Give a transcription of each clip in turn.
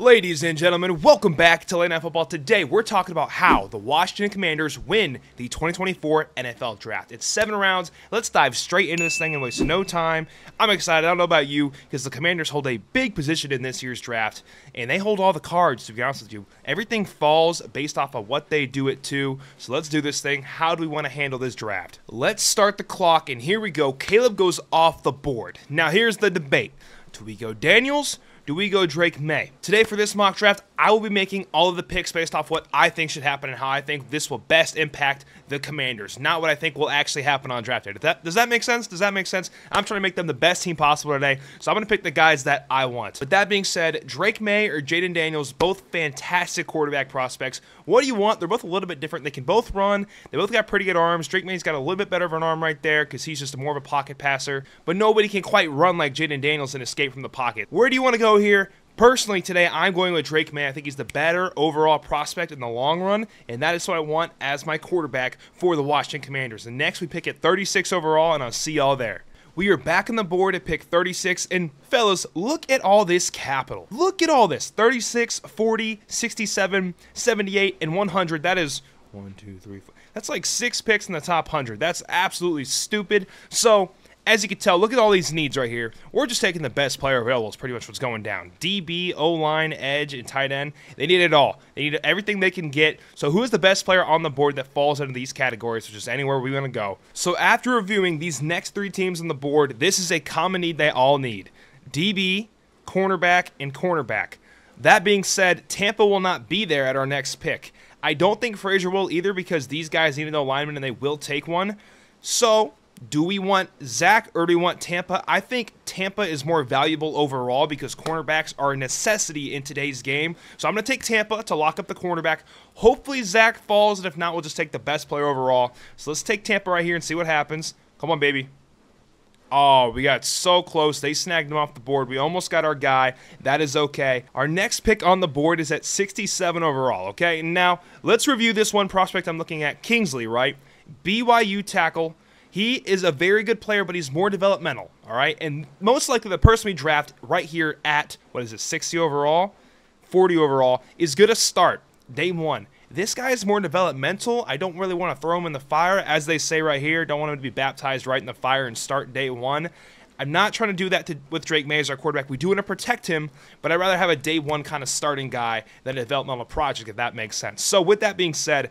Ladies and gentlemen, welcome back to Late Night Football. Today, we're talking about how the Washington Commanders win the 2024 NFL Draft. It's seven rounds. Let's dive straight into this thing and waste no time. I'm excited. I don't know about you because the Commanders hold a big position in this year's draft, and they hold all the cards, to be honest with you. Everything falls based off of what they do it to. So let's do this thing. How do we want to handle this draft? Let's start the clock, and here we go. Caleb goes off the board. Now, here's the debate. Do we go Daniels? Do we go Drake Maye? Today for this mock draft, I will be making all of the picks based off what I think should happen and how I think this will best impact the Commanders, not what I think will actually happen on draft day. Does that, does that make sense? Does that make sense? I'm trying to make them the best team possible today, so I'm going to pick the guys that I want. With that being said, Drake Maye or Jayden Daniels, both fantastic quarterback prospects. What do you want? They're both a little bit different. They can both run. They both got pretty good arms. Drake Maye's got a little bit better of an arm right there because he's just more of a pocket passer, but nobody can quite run like Jayden Daniels and escape from the pocket. Where do you want to go here? Personally, today I'm going with Drake Maye. I think he's the better overall prospect in the long run, and that is what I want as my quarterback for the Washington Commanders. And next we pick at 36 overall, and I'll see y'all there. We are back on the board at pick 36. And fellas, look at all this capital. Look at all this 36, 40, 67, 78, and 100. That is one, two, three, four. That's like six picks in the top 100. That's absolutely stupid. So as you can tell, look at all these needs right here. We're just taking the best player available is pretty much what's going down. DB, O-line, edge, and tight end. They need it all. They need everything they can get. So who is the best player on the board that falls into these categories, which is anywhere we want to go. So after reviewing these next three teams on the board, this is a common need they all need. DB, cornerback, and cornerback. That being said, Tampa will not be there at our next pick. I don't think Frazier will either because these guys need an alignment and they will take one. So do we want Zach or do we want Tampa? I think Tampa is more valuable overall because cornerbacks are a necessity in today's game. So I'm going to take Tampa to lock up the cornerback. Hopefully Zach falls, and if not, we'll just take the best player overall. So let's take Tampa right here and see what happens. Come on, baby. Oh, we got so close. They snagged him off the board. We almost got our guy. That is okay. Our next pick on the board is at 67 overall, okay? Now, let's review this one prospect I'm looking at. Kingsley, right? BYU tackle. He is a very good player, but he's more developmental, all right? And most likely the person we draft right here at, what is it, 60 overall, 40 overall, is going to start day one. This guy is more developmental. I don't really want to throw him in the fire, as they say right here. Don't want him to be baptized right in the fire and start day one. I'm not trying to do that to, with Drake Maye as our quarterback. We do want to protect him, but I'd rather have a day one kind of starting guy than a developmental project, if that makes sense. So with that being said,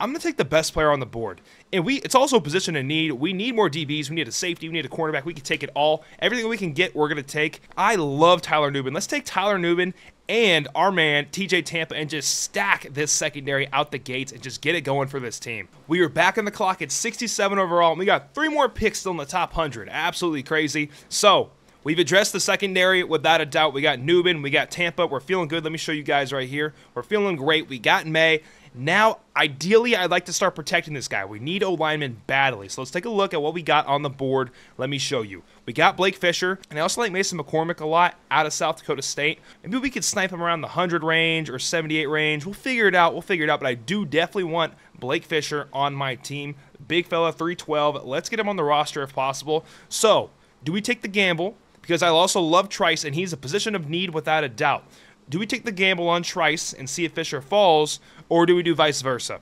I'm going to take the best player on the board. And we it's also a position in need. We need more DBs. We need a safety. We need a cornerback. We can take it all. Everything we can get, we're going to take. I love Tyler Nubin. Let's take Tyler Nubin and our man TJ Tampa and just stack this secondary out the gates and just get it going for this team. We are back on the clock at 67 overall, and we got three more picks still in the top 100. Absolutely crazy. So, We've addressed the secondary without a doubt. We got Nubin, we got Tampa. We're feeling good. Let me show you guys right here. We're feeling great. We got Maye. Now, ideally, I'd like to start protecting this guy. We need O lineman badly. So let's take a look at what we got on the board. Let me show you. We got Blake Fisher, and I also like Mason McCormick a lot out of South Dakota State. Maybe we could snipe him around the 100 range or 78 range. We'll figure it out. We'll figure it out. But I do definitely want Blake Fisher on my team. Big fella, 312. Let's get him on the roster if possible. So, do we take the gamble? Because I also love Trice, and he's a position of need without a doubt do we take the gamble on Trice and see if Fisher falls, or do we do vice versa?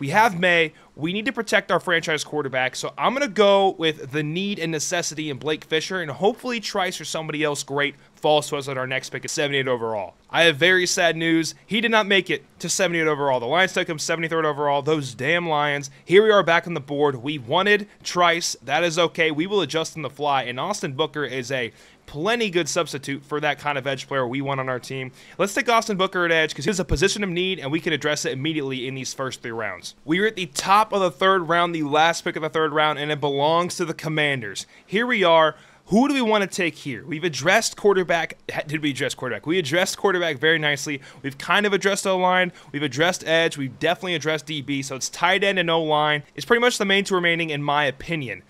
We have Maye. We need to protect our franchise quarterback, so I'm going to go with the need and necessity in Blake Fisher, and hopefully Trice or somebody else great falls to us at our next pick at 78 overall. I have very sad news. He did not make it to 78 overall. The Lions took him 73rd overall. Those damn Lions. Here we are back on the board. We wanted Trice. That is okay. We will adjust on the fly, and Austin Booker is a plenty good substitute for that kind of edge player we want on our team. Let's take Austin Booker at edge because he's a position of need and we can address it immediately in these first three rounds. We are at the top of the third round, the last pick of the third round, and it belongs to the Commanders. Here we are. Who do we want to take here? We've addressed quarterback. Did we address quarterback? We addressed quarterback very nicely. We've kind of addressed O line. We've addressed edge. We've definitely addressed DB. So it's tight end and O line. It's pretty much the main two remaining, in my opinion.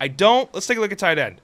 I don't. Let's take a look at tight end.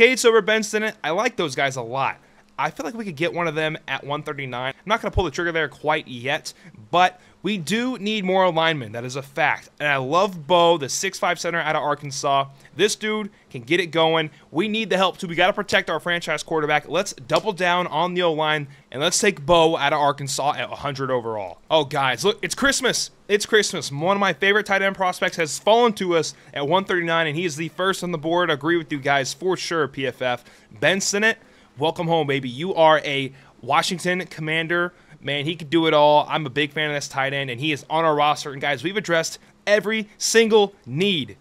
Cates over Benson, I like those guys a lot. I feel like we could get one of them at 139. I'm not going to pull the trigger there quite yet, but we do need more alignment. That is a fact. And I love Beaux, the six-five center out of Arkansas. This dude can get it going. We need the help too. We got to protect our franchise quarterback. Let's double down on the O line and let's take Beaux out of Arkansas at 100 overall. Oh, guys, look, it's Christmas. It's Christmas. One of my favorite tight end prospects has fallen to us at 139, and he is the first on the board. I agree with you guys for sure, PFF. Ben Sinnott, welcome home, baby. You are a Washington Commander man, he could do it all. I'm a big fan of this tight end, and he is on our roster. And guys, we've addressed every single need.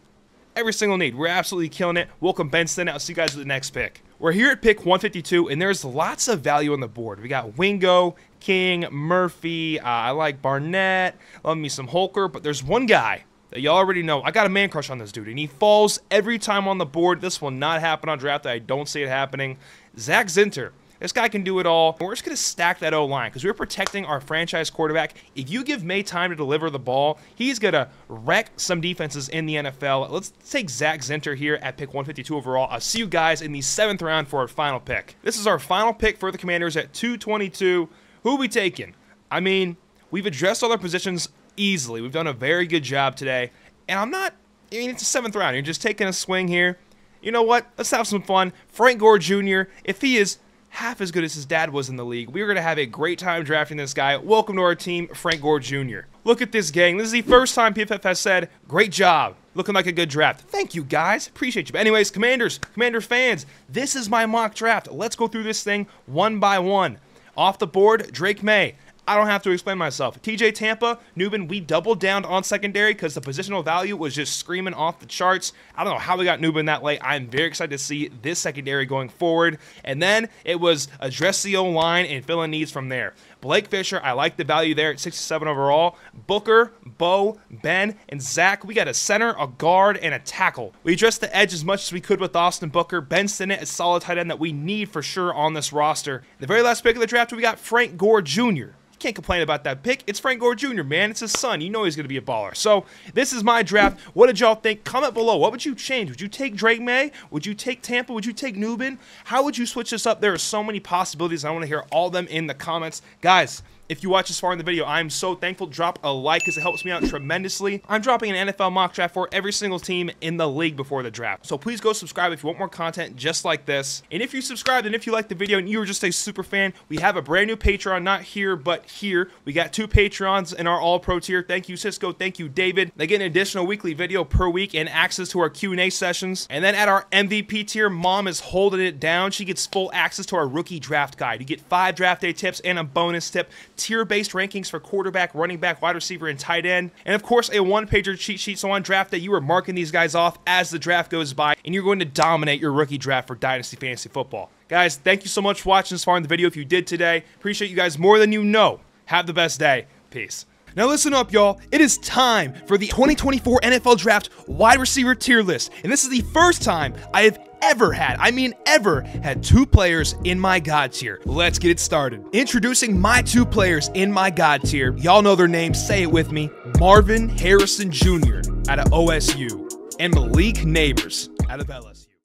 Every single need. We're absolutely killing it. Welcome, Benson. I'll see you guys at the next pick. We're here at pick 152, and there's lots of value on the board. We got Wingo, King, Murphy. Uh, I like Barnett. Love me some Holker, but there's one guy that y'all already know. I got a man crush on this dude, and he falls every time on the board. This will not happen on draft. I don't see it happening. Zak Zinter. This guy can do it all. We're just going to stack that O-line because we're protecting our franchise quarterback. If you give Maye time to deliver the ball, he's going to wreck some defenses in the NFL. Let's take Zak Zinter here at pick 152 overall. I'll see you guys in the seventh round for our final pick. This is our final pick for the Commanders at 222. Who we taking? I mean, we've addressed all our positions easily. We've done a very good job today. And I'm not, I mean, it's a seventh round. You're just taking a swing here. You know what? Let's have some fun. Frank Gore Jr., if he is half as good as his dad was in the league. We are going to have a great time drafting this guy. Welcome to our team, Frank Gore Jr. Look at this gang. This is the first time PFF has said, great job. Looking like a good draft. Thank you, guys. Appreciate you. But anyways, Commanders, Commander fans, this is my mock draft. Let's go through this thing one by one. Off the board, Drake Maye. I don't have to explain myself. TJ Tampa, Nubin, we doubled down on secondary because the positional value was just screaming off the charts. I don't know how we got Nubin that late. I'm very excited to see this secondary going forward. And then it was address the O line and fill in needs from there. Blake Fisher, I like the value there at 67 overall. Booker, Beaux, Ben, and Zak, we got a center, a guard, and a tackle. We addressed the edge as much as we could with Austin Booker. Ben Sinnott, a solid tight end that we need for sure on this roster. The very last pick of the draft, we got Frank Gore Jr. You can't complain about that pick. It's Frank Gore Jr., man. It's his son. You know he's going to be a baller. So this is my draft. What did y'all think? Comment below. What would you change? Would you take Drake Maye? Would you take Tampa? Would you take Nubin? How would you switch this up? There are so many possibilities. I want to hear all of them in the comments. Guys, Guys, if you watch this far in the video, I'm so thankful. Drop a like because it helps me out tremendously. I'm dropping an NFL mock draft for every single team in the league before the draft. So please go subscribe if you want more content just like this. And if you subscribed and if you like the video and you were just a super fan, we have a brand new Patreon, not here, but here. We got two Patreons in our All-Pro tier. Thank you, Cisco. Thank you, David. They get an additional weekly video per week and access to our Q&A sessions. And then at our MVP tier, Mom is holding it down. She gets full access to our rookie draft guide. You get five draft day tips and a bonus tip tier based rankings for quarterback, running back, wide receiver, and tight end. And of course, a one pager cheat sheet. So on draft day, you are marking these guys off as the draft goes by, and you're going to dominate your rookie draft for Dynasty Fantasy Football. Guys, thank you so much for watching this far in the video. If you did today, appreciate you guys more than you know. Have the best day. Peace. Now listen up, y'all. It is time for the 2024 NFL Draft wide receiver tier list. And this is the first time I have ever had, I mean ever, had two players in my God tier. Let's get it started. Introducing my two players in my God tier. Y'all know their names, say it with me. Marvin Harrison Jr. out of OSU and Malik Nabers out of LSU.